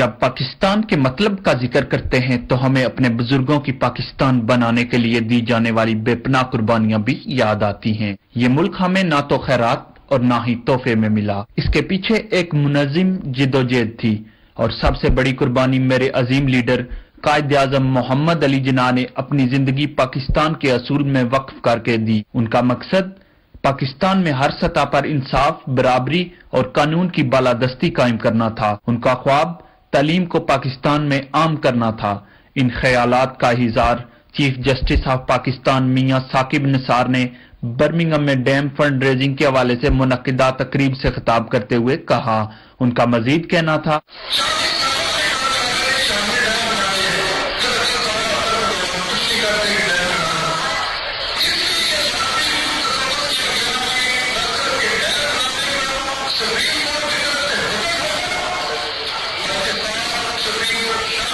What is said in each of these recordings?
جب پاکستان کے مطلب کا ذکر کرتے ہیں تو ہمیں اپنے بزرگوں کی پاکستان بنانے کے لیے دی جانے والی بے پناہ قربانیاں بھی یاد آتی ہیں۔ یہ ملک ہمیں نہ تو خیرات اور نہ ہی تحفے میں ملا۔ اس کے پیچھے ایک منظم جد و جہد تھی اور سب سے بڑی قربانی میرے عظیم لیڈر قائد اعظم محمد علی جناح نے اپنی زندگی پاکستان کے اصول میں وقف کر کے دی۔ ان کا مقصد پاکستان میں ہر سطح پر انصاف، برابری اور قانون کی بالادستی قائم کرنا تھا۔ ان کا خواب تعلیم کو پاکستان میں عام کرنا تھا۔ ان خیالات کا اظہار چیف جسٹس آف پاکستان میاں ثاقب نثار نے برمنگم میں ڈیم فنڈ ریزنگ کے حوالے سے منعقدہ تقریب سے خطاب کرتے ہوئے کہا۔ ان کا مزید کہنا تھا۔ اس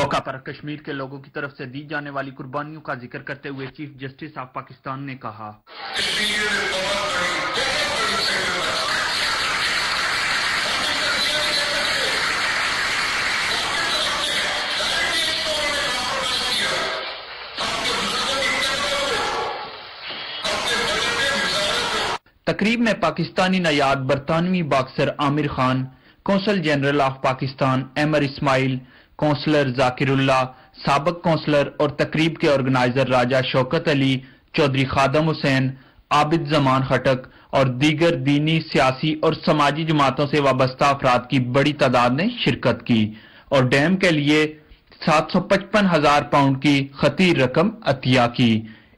موقع پر کشمیر کے لوگوں کی طرف سے دی جانے والی قربانیوں کا ذکر کرتے ہوئے چیف جسٹس آف پاکستان نے کہا۔ تقریب میں پاکستانی نیاد برطانوی boxer Aamir Khan, consul general of Pakistan Amer Ismail councillor Zakir Ullah, سابق کونسلر اور تقریب کے آرگنائزر راجہ شوکت علی، چودھری خادم حسین، عابد زمان خٹک اور دیگر دینی، سیاسی اور سماجی جماعتوں سے وابستہ افراد کی بڑی تعداد نے شرکت کی اور ڈیم کے لیے سات سو پچپن ہزار پاؤنڈ کی خطیر رقم عطیہ کی۔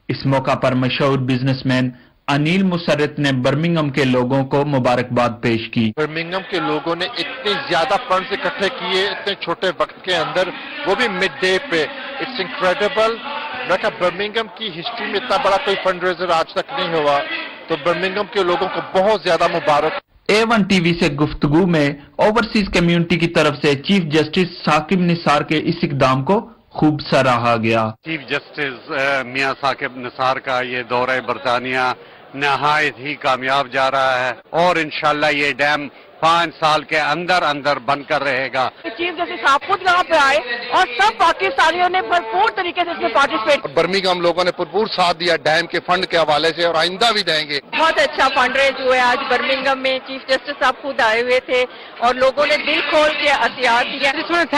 اس موقع پر مشہور بزنس مین انیل مسرت نے برمنگم کے لوگوں کو مبارکباد پیش کی۔ برمنگم کے لوگوں نے اتنے زیادہ فنڈز اکٹھے کیے اتنے چھوٹے وقت کے اندر وہ بھی مڈ ڈے پہ۔ اٹس انکریڈیبل میں کہا برمنگم کی ہسٹری میں اتنا بڑا کوئی فنڈ ریزر آج تک نہیں ہوا تو برمنگم کے لوگوں کو بہت زیادہ مبارک۔ اے ون ٹی وی سے گفتگو میں اوورسیز کمیونٹی کی طرف سے چیف جسٹس ثاقب نثار کے اس اقدام کو خوب سراہا گیا۔ چیف جسٹس میاں ثاقب نثار کا یہ دورہ برطانیہ نہایت ہی کامیاب جا رہا ہے اور انشاءاللہ یہ ڈیم پانچ سال کے اندر اندر بن کر رہے گا۔ چیف جسٹس آپ خود یہاں پہ آئے اور سب پاکستانیوں نے بھرپور طریقے سے اس میں پارٹیسپیٹ برمنگم لوگوں نے بھرپور ساتھ دیا ڈیم کے فنڈ کے حوالے سے اور آئندہ بھی دیں گے۔ بہت اچھا فنڈ ریز ہوئے آج برمنگم میں چیف جسٹس صاحب خود آئے ہوئے تھے اور لوگوں نے دل کھول کے احتیاط دیا۔ Want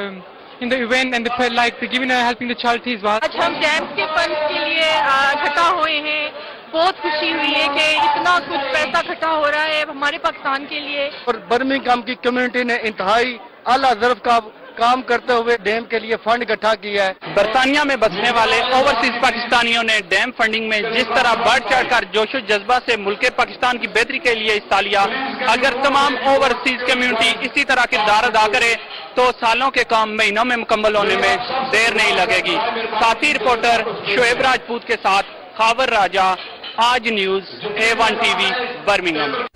to in the event and the like the giving and helping the charities. well. آج ہم ڈیمس کے فنڈ کے لیے اکٹھا ہوئے ہیں بہت خوشی ہوئی ہے کہ اتنا کچھ پیسہ اکٹھا ہو رہا ہے ہمارے پاکستان کے لیے اور برمنگھم کی کمیونٹی نے انتہائی اعلیٰ ظرف کا کام کرتے ہوئے ڈیم کے لیے فنڈ اکٹھا کیا ہے برطانیہ میں بسنے والے اوورسیز پاکستانیوں نے ڈیم فنڈنگ میں جس طرح بڑھ چڑھ کر جوش و جذبہ سے ملک پاکستان کی بہتری کے لیے حصہ لیا اگر تمام اوورسیز کمیونٹی اسی طرح کردار ادا کرے تو سالوں کے کام مہینوں میں مکمل ہونے میں دیر نہیں لگے گی۔ ساتھی رپورٹر شعیب راجپوت کے ساتھ خاور راجہ، آج news A one TV Birmingham